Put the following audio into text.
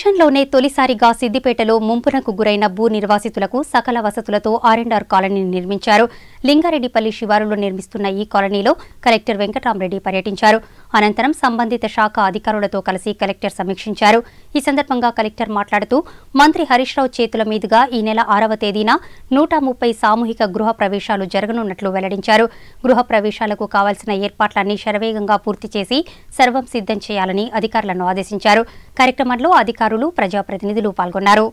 లోనే తొలిసారిగా సిద్దిపేటలో ముంపునకు గురైన భూ నిర్వాసితులకు సకల వసతులతో ఆర్ఎండ్ఆర్ కాలనీని నిర్మించారు. లింగారెడ్డిపల్లి శివారులో నిర్మిస్తున్న ఈ కాలనీలో కలెక్టర్ వెంకటరామరెడ్డి పర్యటించారు. అనంతరం సంబంధిత శాఖ అధికారులతో కలిసి కలెక్టర్ సమీక్షించారు. ఈ సందర్భంగా కలెక్టర్ మాట్లాడుతూ మంత్రి హరీష్ రావు చేతుల మీదుగా ఈ నెల ఆరవ తేదీన నూట ముప్పై సామూహిక గృహ ప్రవేశాలు జరగనున్నట్లు వెల్లడించారు. గృహ ప్రవేశాలకు కావాల్సిన ఏర్పాట్లన్నీ శరవేగంగా పూర్తి చేసి సర్వం సిద్ధం చేయాలని అధికారులను ఆదేశించారు. కార్యక్రమంలో అధికారులు ప్రజాప్రతినిధులు పాల్గొన్నారు.